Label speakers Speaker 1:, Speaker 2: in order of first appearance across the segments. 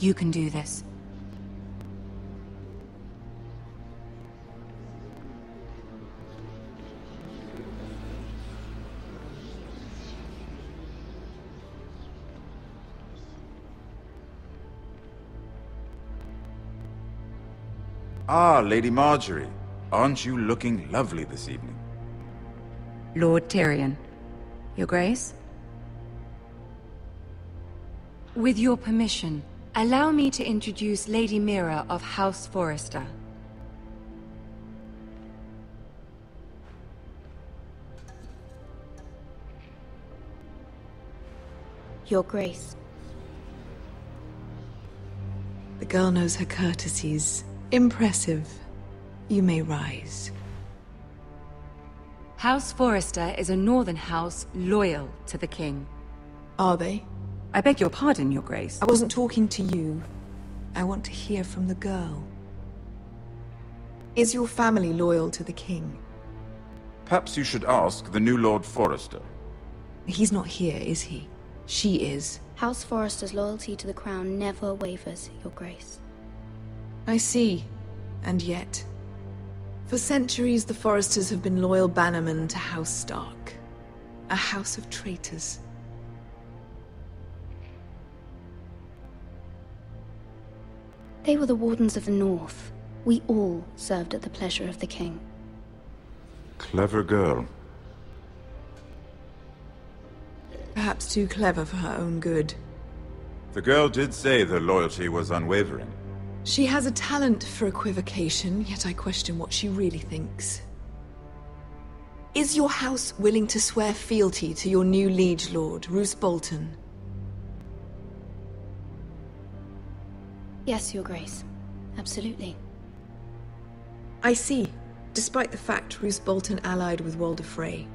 Speaker 1: You can do this.
Speaker 2: Ah, Lady Margaery. Aren't you looking lovely this evening?
Speaker 1: Lord Tyrion. Your Grace? With your permission, allow me to introduce Lady Mira of House Forrester.
Speaker 3: Your Grace.
Speaker 4: The girl knows her courtesies. Impressive. You may rise.
Speaker 1: House Forrester is a northern house loyal to the king.
Speaker 4: Are they?
Speaker 1: I beg your pardon, your grace.
Speaker 4: I wasn't talking to you. I want to hear from the girl. Is your family loyal to the king?
Speaker 2: Perhaps you should ask the new Lord Forrester.
Speaker 4: He's not here, is he? She is.
Speaker 3: House Forrester's loyalty to the crown never wavers, Your Grace.
Speaker 4: I see. And yet... For centuries, the Forresters have been loyal bannermen to House Stark. A house of traitors.
Speaker 3: They were the Wardens of the North. We all served at the pleasure of the King.
Speaker 2: Clever girl.
Speaker 4: Perhaps too clever for her own good.
Speaker 2: The girl did say their loyalty was unwavering.
Speaker 4: She has a talent for equivocation, yet I question what she really thinks. Is your house willing to swear fealty to your new liege lord, Roose Bolton?
Speaker 3: Yes, Your Grace. Absolutely.
Speaker 4: I see. Despite the fact Roose Bolton allied with Walder Frey.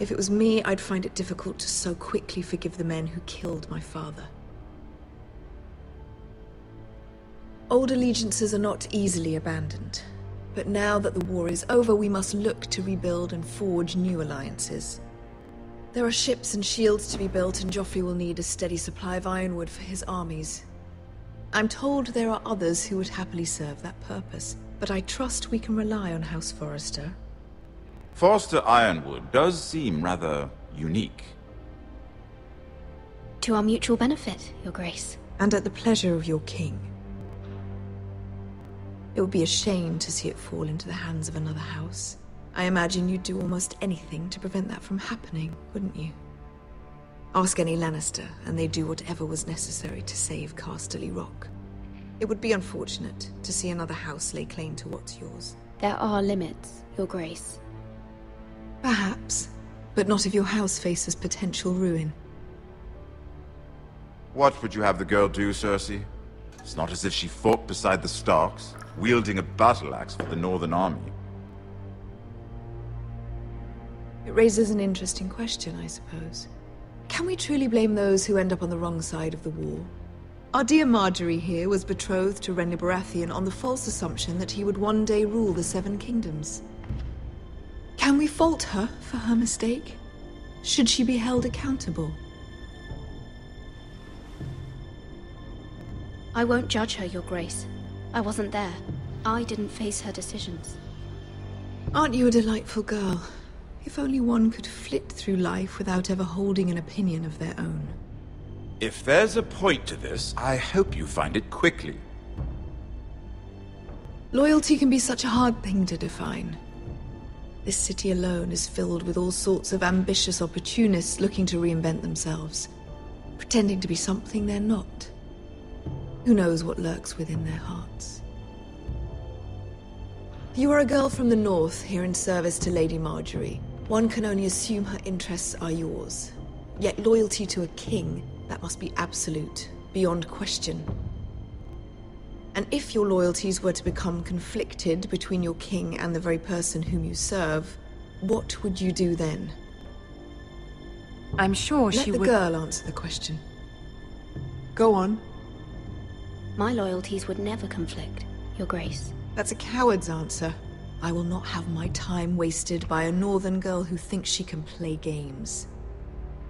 Speaker 4: If it was me, I'd find it difficult to so quickly forgive the men who killed my father. Old allegiances are not easily abandoned. But now that the war is over, we must look to rebuild and forge new alliances. There are ships and shields to be built, and Joffrey will need a steady supply of ironwood for his armies. I'm told there are others who would happily serve that purpose, but I trust we can rely on House Forrester.
Speaker 2: Forster Ironwood does seem rather unique.
Speaker 3: To our mutual benefit, Your Grace.
Speaker 4: And at the pleasure of your king. It would be a shame to see it fall into the hands of another house. I imagine you'd do almost anything to prevent that from happening, wouldn't you? Ask any Lannister, and they'd do whatever was necessary to save Casterly Rock. It would be unfortunate to see another house lay claim to what's yours.
Speaker 3: There are limits, Your Grace.
Speaker 4: Perhaps, but not if your house faces potential ruin.
Speaker 2: What would you have the girl do, Cersei? It's not as if she fought beside the Starks, wielding a battle axe for the Northern Army.
Speaker 4: It raises an interesting question, I suppose. Can we truly blame those who end up on the wrong side of the war? Our dear Margaery here was betrothed to Renly Baratheon on the false assumption that he would one day rule the Seven Kingdoms. Can we fault her for her mistake? Should she be held accountable?
Speaker 3: I won't judge her, Your Grace. I wasn't there. I didn't face her decisions.
Speaker 4: Aren't you a delightful girl? If only one could flit through life without ever holding an opinion of their own.
Speaker 2: If there's a point to this, I hope you find it quickly.
Speaker 4: Loyalty can be such a hard thing to define. This city alone is filled with all sorts of ambitious opportunists looking to reinvent themselves, pretending to be something they're not. Who knows what lurks within their hearts? You are a girl from the north, here in service to Lady Margaery. One can only assume her interests are yours. Yet loyalty to a king, that must be absolute, beyond question. And if your loyalties were to become conflicted between your king and the very person whom you serve, what would you do then?
Speaker 1: I'm sure
Speaker 4: Let
Speaker 1: she would- Let the
Speaker 4: girl answer the question. Go on.
Speaker 3: My loyalties would never conflict, Your Grace.
Speaker 4: That's a coward's answer. I will not have my time wasted by a northern girl who thinks she can play games.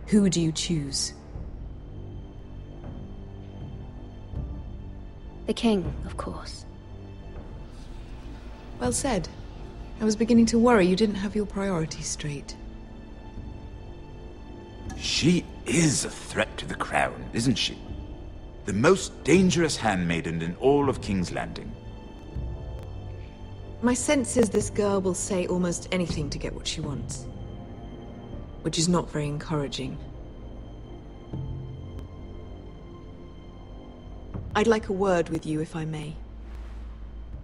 Speaker 4: Who do you choose?
Speaker 3: The king, of course.
Speaker 4: Well said. I was beginning to worry you didn't have your priorities straight.
Speaker 2: She is a threat to the crown, isn't she? The most dangerous handmaiden in all of King's Landing.
Speaker 4: My sense is this girl will say almost anything to get what she wants. Which is not very encouraging. I'd like a word with you, if I may.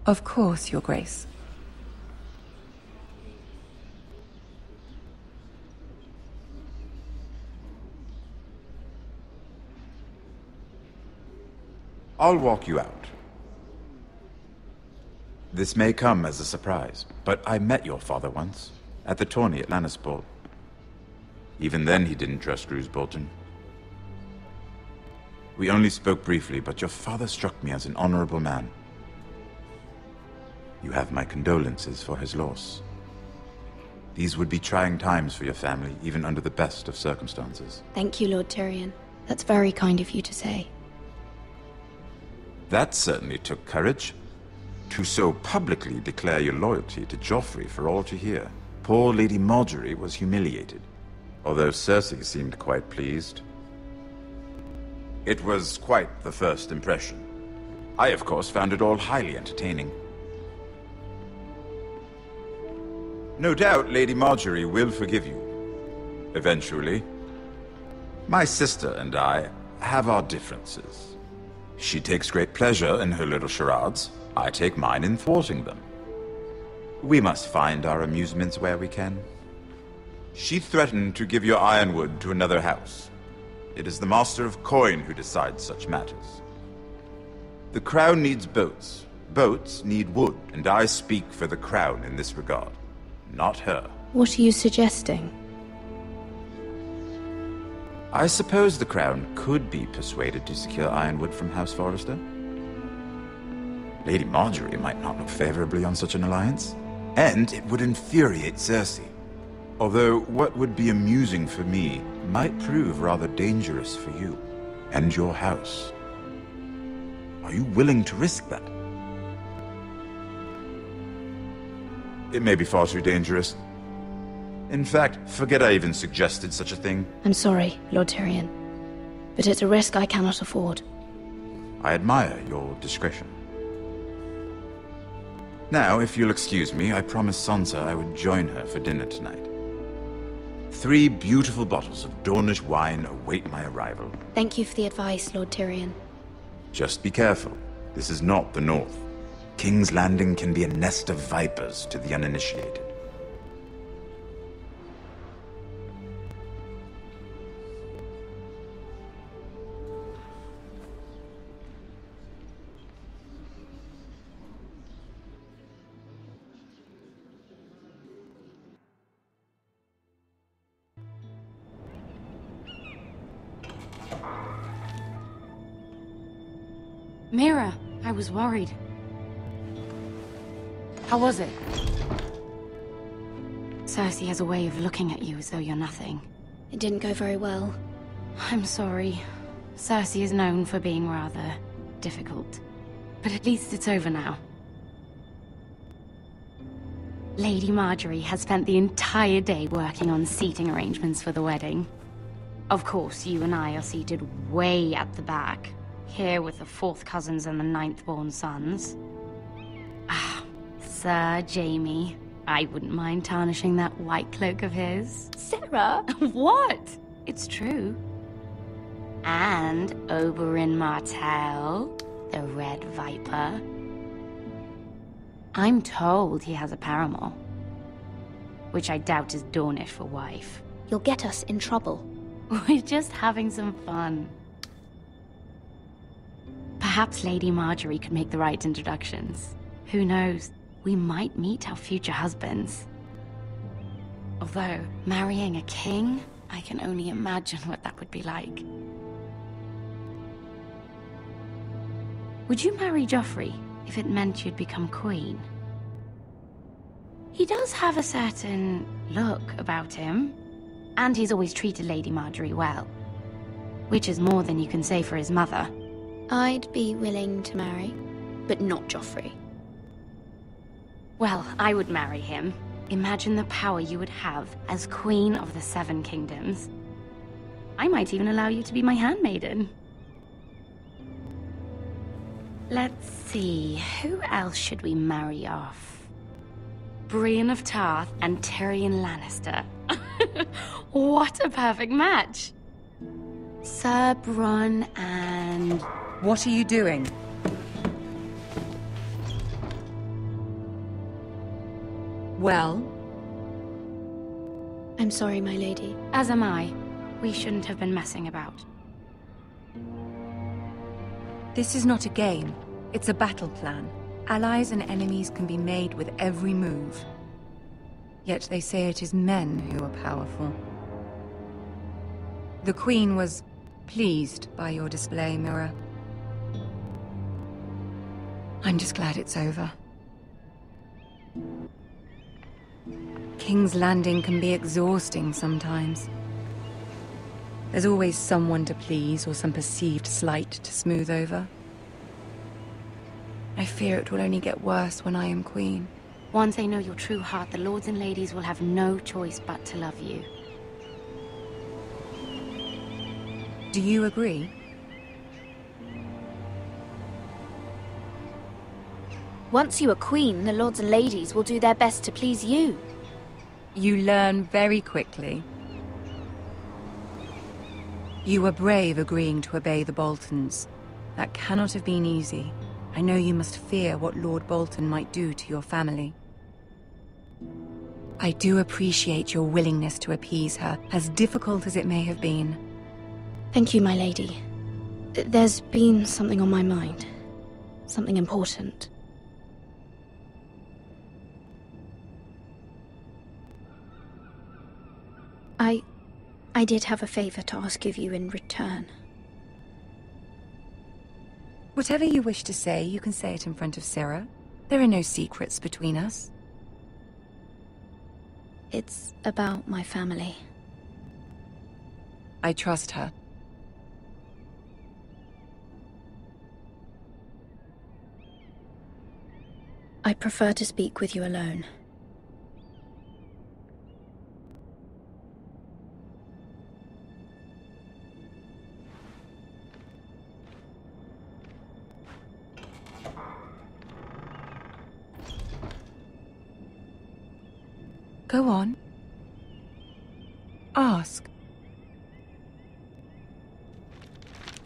Speaker 1: Of course, Your Grace.
Speaker 2: I'll walk you out. This may come as a surprise, but I met your father once, at the tourney at Lannisport. Even then he didn't trust Roose Bolton. We only spoke briefly, but your father struck me as an honorable man. You have my condolences for his loss. These would be trying times for your family, even under the best of circumstances.
Speaker 3: Thank you, Lord Tyrion. That's very kind of you to say.
Speaker 2: That certainly took courage. To so publicly declare your loyalty to Joffrey for all to hear. Poor Lady Margaery was humiliated, although Cersei seemed quite pleased. It was quite the first impression. I, of course, found it all highly entertaining. No doubt Lady Margaery will forgive you. Eventually. My sister and I have our differences. She takes great pleasure in her little charades. I take mine in thwarting them. We must find our amusements where we can. She threatened to give your ironwood to another house. It is the Master of Coin who decides such matters. The Crown needs boats. Boats need wood, and I speak for the Crown in this regard. Not her.
Speaker 3: What are you suggesting?
Speaker 2: I suppose the Crown could be persuaded to secure Ironwood from House Forrester. Lady Margaery might not look favorably on such an alliance. And it would infuriate Cersei. Although what would be amusing for me might prove rather dangerous for you and your house. Are you willing to risk that? It may be far too dangerous. In fact, forget I even suggested such a thing.
Speaker 3: I'm sorry, Lord Tyrion. But it's a risk I cannot afford.
Speaker 2: I admire your discretion. Now, if you'll excuse me, I promised Sansa I would join her for dinner tonight. Three beautiful bottles of Dornish wine await my arrival.
Speaker 3: Thank you for the advice, Lord Tyrion.
Speaker 2: Just be careful. This is not the North. King's Landing can be a nest of vipers to the uninitiated.
Speaker 5: Mira, I was worried. How was it? Cersei has a way of looking at you as though you're nothing.
Speaker 3: It didn't go very well.
Speaker 5: I'm sorry. Cersei is known for being rather difficult. But at least it's over now. Lady Margaery has spent the entire day working on seating arrangements for the wedding. Of course, you and I are seated way at the back, here with the fourth cousins and the ninth-born sons. Ah, Sir Jaime. I wouldn't mind tarnishing that white cloak of his.
Speaker 3: Sera!
Speaker 5: what? It's true. And Oberyn Martell, the Red Viper. I'm told he has a paramour. Which I doubt is Dornish for wife.
Speaker 3: You'll get us in trouble.
Speaker 5: We're just having some fun. Perhaps Lady Margaery could make the right introductions. Who knows? We might meet our future husbands. Although, marrying a king, I can only imagine what that would be like. Would you marry Joffrey if it meant you'd become queen? He does have a certain look about him. And he's always treated Lady Margaery well. Which is more than you can say for his mother.
Speaker 3: I'd be willing to marry, but not Joffrey.
Speaker 5: Well, I would marry him. Imagine the power you would have as Queen of the Seven Kingdoms. I might even allow you to be my handmaiden. Let's see, who else should we marry off? Brienne of Tarth and Tyrion Lannister. what a perfect match! Sir Bronn and...
Speaker 1: What are you doing? Well?
Speaker 3: I'm sorry, my lady.
Speaker 5: As am I. We shouldn't have been messing about.
Speaker 1: This is not a game. It's a battle plan. Allies and enemies can be made with every move. Yet they say it is men who are powerful. The Queen was pleased by your display, Mira. I'm just glad it's over. King's Landing can be exhausting sometimes. There's always someone to please or some perceived slight to smooth over. I fear it will only get worse when I am queen.
Speaker 5: Once they know your true heart, the lords and ladies will have no choice but to love you.
Speaker 1: Do you agree?
Speaker 3: Once you are queen, the lords and ladies will do their best to please you.
Speaker 1: You learn very quickly. You were brave agreeing to obey the Boltons. That cannot have been easy. I know you must fear what Lord Bolton might do to your family. I do appreciate your willingness to appease her, as difficult as it may have been.
Speaker 3: Thank you, my lady. There's been something on my mind. Something important. I... I did have a favor to ask of you in return.
Speaker 1: Whatever you wish to say, you can say it in front of Sera. There are no secrets between us.
Speaker 3: It's about my family.
Speaker 1: I trust her.
Speaker 3: I prefer to speak with you alone.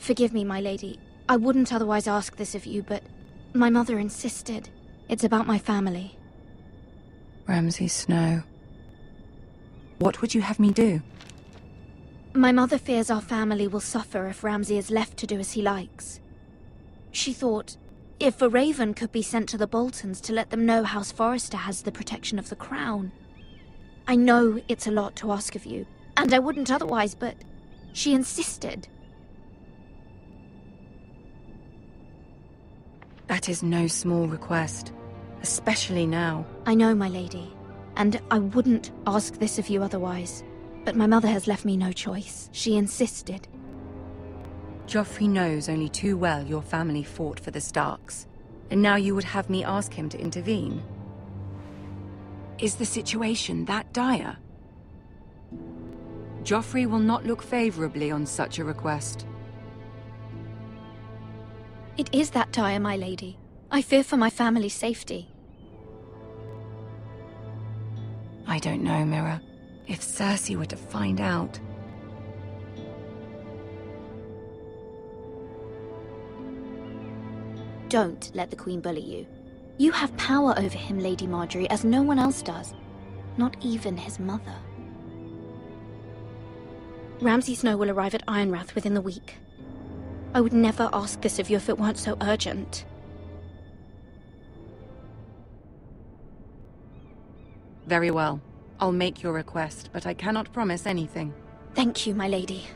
Speaker 3: Forgive me, my lady. I wouldn't otherwise ask this of you, but my mother insisted. It's about my family.
Speaker 1: Ramsay Snow. What would you have me do?
Speaker 3: My mother fears our family will suffer if Ramsay is left to do as he likes. She thought, if a raven could be sent to the Boltons to let them know House Forrester has the protection of the crown, I know it's a lot to ask of you, and I wouldn't otherwise, but she insisted.
Speaker 1: That is no small request, especially now.
Speaker 3: I know, my lady, and I wouldn't ask this of you otherwise. But my mother has left me no choice. She insisted.
Speaker 1: Joffrey knows only too well your family fought for the Starks, and now you would have me ask him to intervene. Is the situation that dire? Joffrey will not look favorably on such a request.
Speaker 3: It is that dire, my lady. I fear for my family's safety.
Speaker 1: I don't know, Mira. If Cersei were to find out...
Speaker 3: Don't let the Queen bully you. You have power over him, Lady Margaery, as no one else does. Not even his mother. Ramsay Snow will arrive at Ironrath within the week. I would never ask this of you if it weren't so urgent.
Speaker 1: Very well. I'll make your request, but I cannot promise anything.
Speaker 3: Thank you, my lady.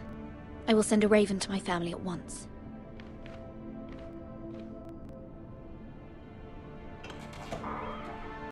Speaker 3: I will send a raven to my family at once.